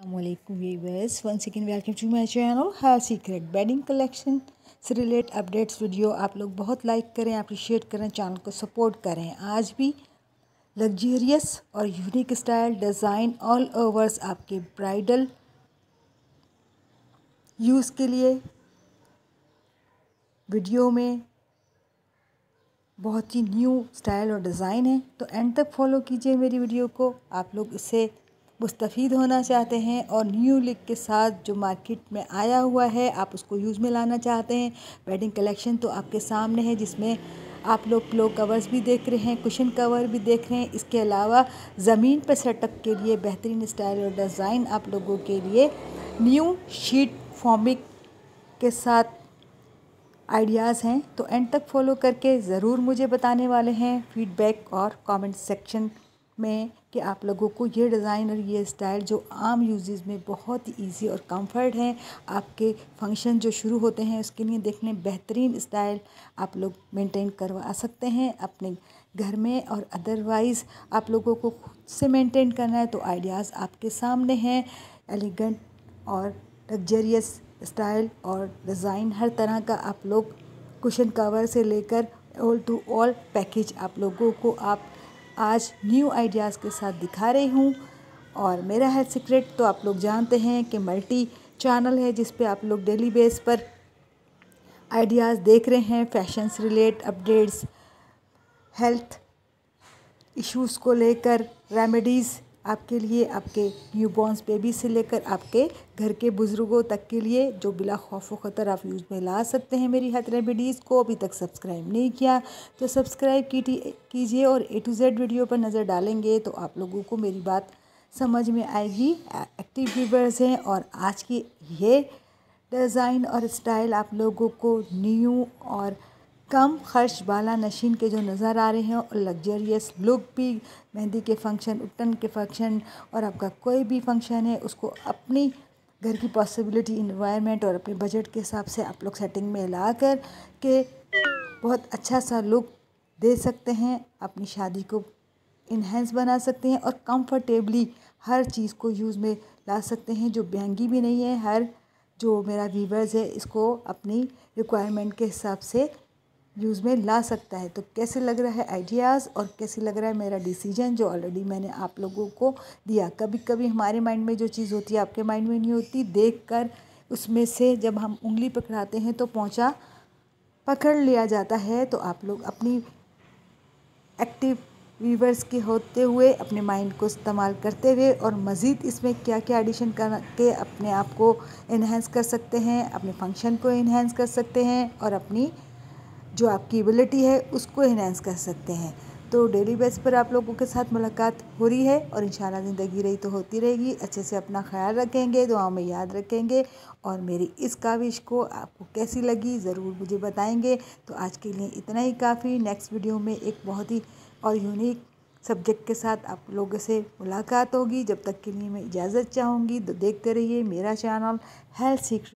Assalamualaikum viewers. Once again, welcome to my channel, her secret bedding collection. से relate updates video आप लोग बहुत like करें appreciate करें चैनल को सपोर्ट करें। आज भी लग्जरियस और unique style design all overs आपके ब्राइडल यूज़ के लिए वीडियो में बहुत ही न्यू स्टाइल और डिज़ाइन है। तो एंड तक फॉलो कीजिए मेरी वीडियो को। आप लोग इससे मुस्तफ़ होना चाहते हैं और न्यू लिक के साथ जो मार्केट में आया हुआ है, आप उसको यूज़ में लाना चाहते हैं। वेडिंग कलेक्शन तो आपके सामने है, जिसमें आप लोग प्लो कवर्स भी देख रहे हैं कुशन कवर भी देख रहे हैं। इसके अलावा ज़मीन पर सेटअप के लिए बेहतरीन स्टाइल और डिज़ाइन आप लोगों के लिए न्यू शीट फॉर्मिक के साथ आइडियाज़ हैं। तो एंड तक फॉलो करके ज़रूर मुझे बताने वाले हैं फीडबैक और कमेंट सेक्शन में कि आप लोगों को ये डिज़ाइन और ये स्टाइल जो आम यूजेस में बहुत ही ईजी और कंफर्ट हैं। आपके फ़ंक्शन जो शुरू होते हैं, उसके लिए देखने बेहतरीन स्टाइल आप लोग मेंटेन करवा सकते हैं अपने घर में और अदरवाइज़ आप लोगों को खुद से मेंटेन करना है तो आइडियाज़ आपके सामने हैं। एलिगेंट और लग्जरियस स्टाइल और डिज़ाइन हर तरह का आप लोग कुशन कवर से लेकर ऑल टू ऑल पैकेज आप लोगों को आप आज न्यू आइडियाज़ के साथ दिखा रही हूँ। और मेरा है सीक्रेट तो आप लोग जानते हैं कि मल्टी चैनल है जिस पे आप लोग डेली बेस पर आइडियाज़ देख रहे हैं फ़ैशन से रिलेट अपडेट्स हेल्थ इश्यूज़ को लेकर रेमेडीज़ आपके लिए, आपके न्यूबॉर्न्स बेबी से लेकर आपके घर के बुज़ुर्गों तक के लिए जो बिला खौफ व ख़तर आप यूज़ में ला सकते हैं मेरी हर रेमेडीज़ को। अभी तक सब्सक्राइब नहीं किया तो सब्सक्राइब कीजिए और ए टू जेड वीडियो पर नज़र डालेंगे तो आप लोगों को मेरी बात समझ में आएगी। एक्टिव व्यूवर्स हैं और आज की ये डिज़ाइन और स्टाइल आप लोगों को न्यू और कम खर्च बाला नशीन के जो नज़र आ रहे हैं और लग्जरियस लुक भी, मेहंदी के फ़ंक्शन उट्टन के फ़ंक्शन और आपका कोई भी फ़ंक्शन है, उसको अपनी घर की पॉसिबिलिटी इन्वायरमेंट और अपने बजट के हिसाब से आप लोग सेटिंग में ला कर के बहुत अच्छा सा लुक दे सकते हैं। अपनी शादी को इन्हेंस बना सकते हैं और कंफर्टेबली हर चीज़ को यूज़ में ला सकते हैं, जो महँगी भी नहीं है। हर जो मेरा व्यूवर्स है, इसको अपनी रिक्वायरमेंट के हिसाब से यूज़ में ला सकता है। तो कैसे लग रहा है आइडियाज़ और कैसे लग रहा है मेरा डिसीज़न जो ऑलरेडी मैंने आप लोगों को दिया। कभी कभी हमारे माइंड में जो चीज़ होती है, आपके माइंड में नहीं होती देख कर उसमें से जब हम उंगली पकड़ाते हैं तो पहुँचा पकड़ लिया जाता है। तो आप लोग अपनी एक्टिव वीवर्स के होते हुए, अपने माइंड को इस्तेमाल करते हुए और मज़ीद इसमें क्या क्या एडिशन कर के अपने आप को इन्हेंस कर सकते हैं, अपने फ़ंक्शन को इन्हेंस कर सकते हैं और अपनी जो आपकी एबिलिटी है, उसको इन्हेंस कर सकते हैं। तो डेली बेस पर आप लोगों के साथ मुलाकात हो रही है और इन ज़िंदगी रही तो होती रहेगी। अच्छे से अपना ख्याल रखेंगे, दुआओं में याद रखेंगे और मेरी इस काविश को आपको कैसी लगी ज़रूर मुझे बताएँगे। तो आज के लिए इतना ही काफ़ी। नेक्स्ट वीडियो में एक बहुत ही और यूनिक सब्जेक्ट के साथ आप लोगों से मुलाकात होगी। जब तक के लिए मैं इजाज़त चाहूँगी तो देखते रहिए मेरा चैनल हेल्थ सीक्रेट